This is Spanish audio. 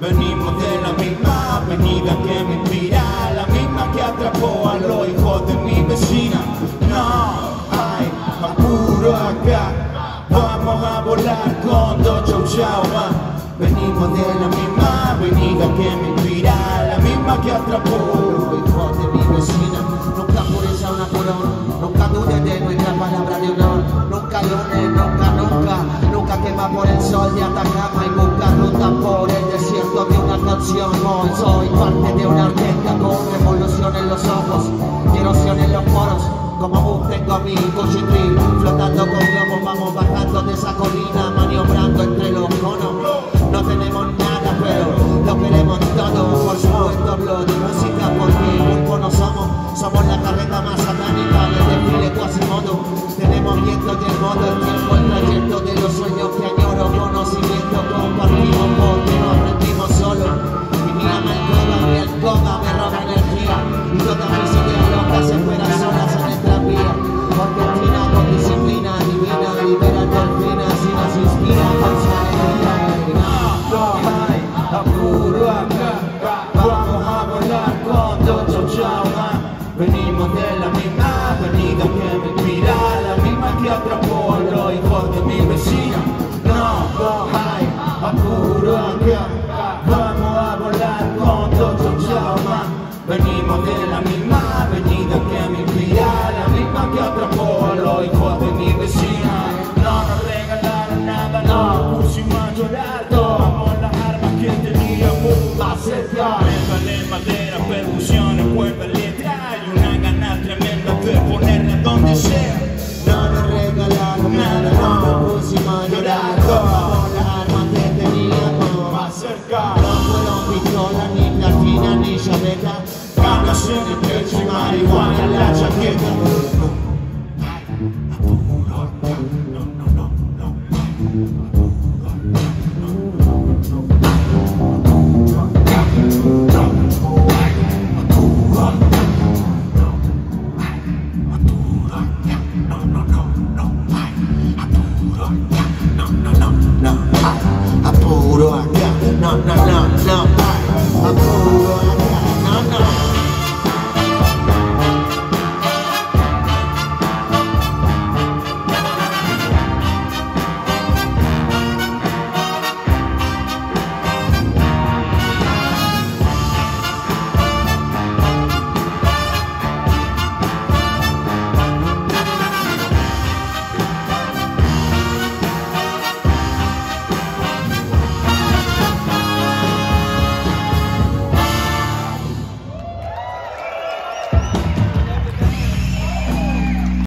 Venimos de la misma avenida que me inspira, la misma que atrapó a los hijos de mi vecina. No hay apuro acá, vamos a volar con dos chau chau. ah. Venimos de la misma avenida que me inspira, la misma que atrapó a los hijos de mi vecina. Nunca pureza un apurón, nunca dudes de nuestra palabra de honor. Nunca lunes, nunca, nunca, nunca quema por el sol de Atacama Tengo mi Gucci Tree, flotando con globos, vamos bajando de esa colina, maniobrando entre los conos. No tenemos nada, pero lo queremos todo. Por supuesto, hablo de música porque grupo no somos. Somos la carreta más satánica del desfile Quasimodo. Tenemos viento y el avenida que me inspira, la misma que atrapó a los hijos de mi vecina. No hay apuro acá, vamos a volar con dos chau chau. ah. Venimos de la misma avenida que me inspira, la misma que atrapó cercare. Non quello piccola né gattina né ciavetta Cambia scene invece marijuana la giacchetta No, no, no, no, no, no amor